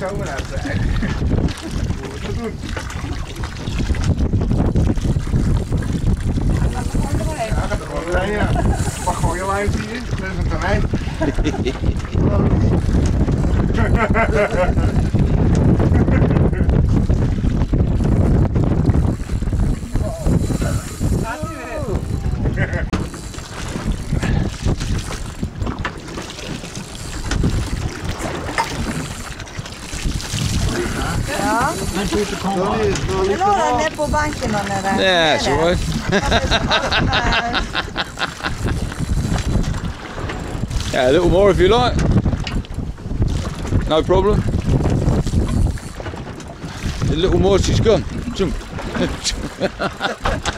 niet zomaar uit zijn. Hoe dat doen. Ja, ik gewoon zijn, ja. Mag gewoon je lijn zien, dat is een terrein. Ja. Nu lå den nede på banken nede. Yeah, it's all right. Yeah, a little more if you like. No problem. A little more, she's gone.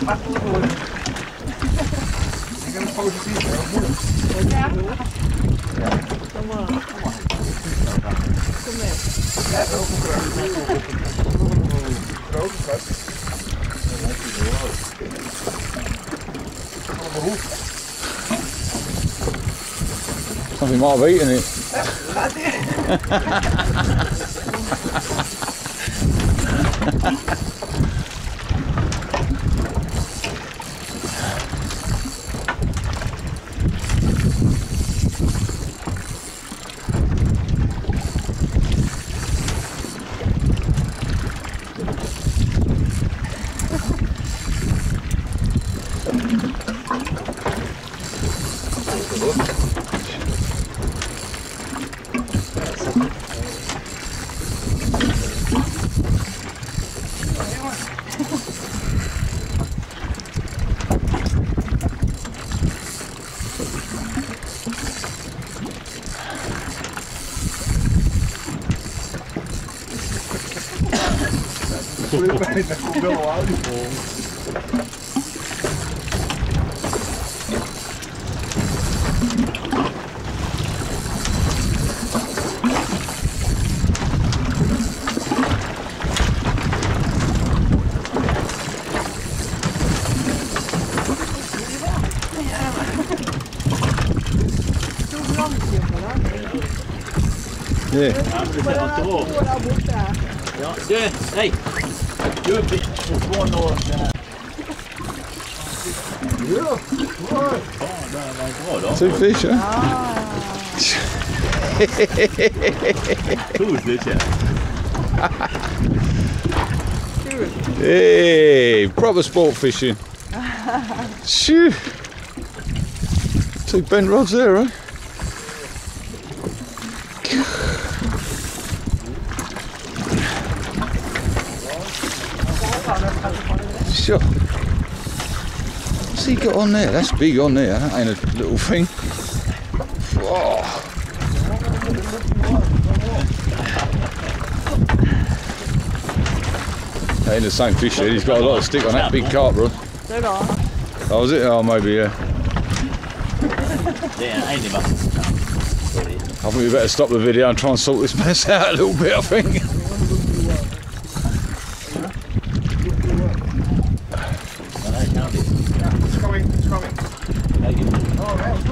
Goed. Ik heb een positief, heel. Ja? Ja. Kom maar. Kom mee. Ja, heel veel kracht. Grote kast. Dat is niet heel hoog. Een. Dat is Não, áudio bom. Yeah. Ja, du, hej! Two fish, huh? Cool, det känns. Hey, proper sport fishing. Shoo. Two bent rods there, eh? Sure. What's he got on there? That's big on there. That ain't a little thing. That ain't the same fish head. He's got a lot of stick on that big carp rod. Då. Oh, was it? Oh, maybe, yeah. En ejdervatten. I think we better stop the video and try and sort this mess out a little bit, I think.